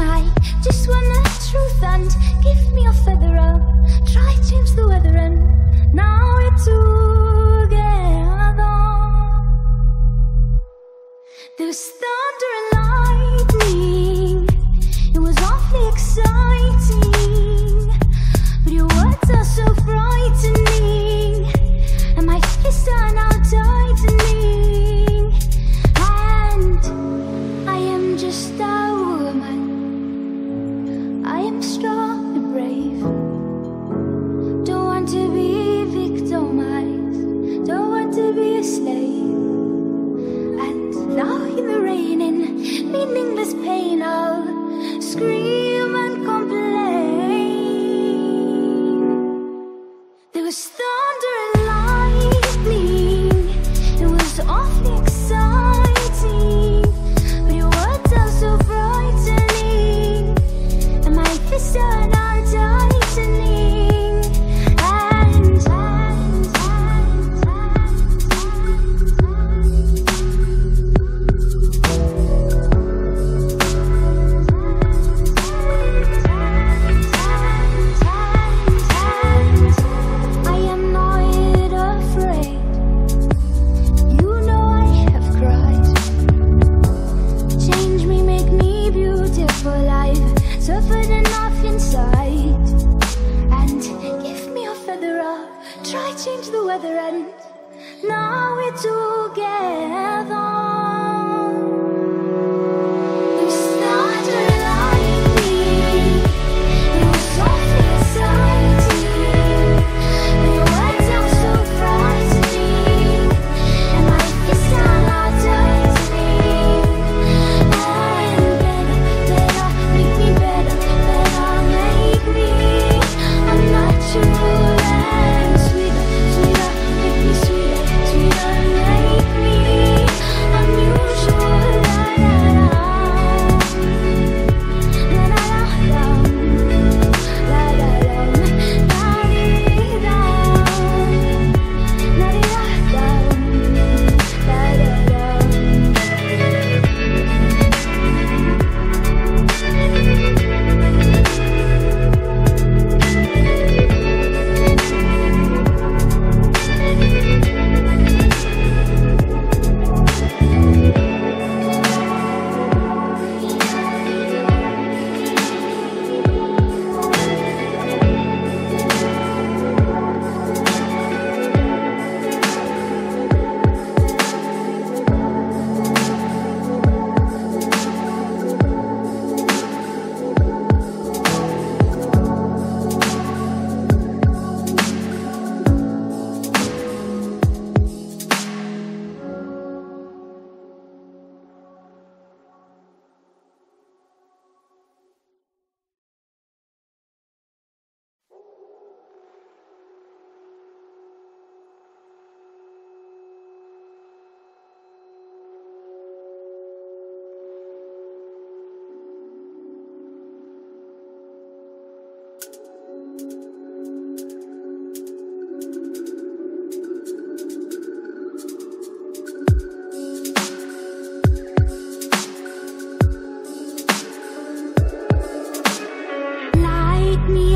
I just want the truth and give me a feather. I'll try change the weather and now we're together. There's pain I'll scream now we're together.